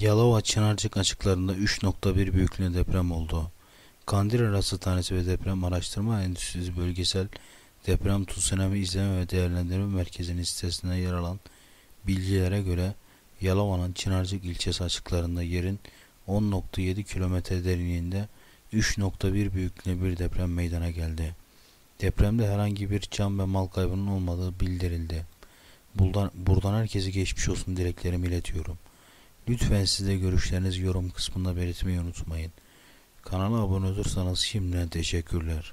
Yalova Çınarcık açıklarında 3.1 büyüklüğünde deprem oldu. Kandil Rasathanesi ve Deprem Araştırma Endüstrisi Bölgesel Deprem Tsunami İzleme ve Değerlendirme Merkezi'nin sitesinde yer alan bilgilere göre Yalova'nın Çınarcık ilçesi açıklarında yerin 10.7 kilometre derinliğinde 3.1 büyüklüğünde bir deprem meydana geldi. Depremde herhangi bir can ve mal kaybının olmadığı bildirildi. Buradan, buradan herkese geçmiş olsun dileklerimi iletiyorum. Lütfen siz de görüşlerinizi yorum kısmında belirtmeyi unutmayın. Kanala abone olursanız şimdiden teşekkürler.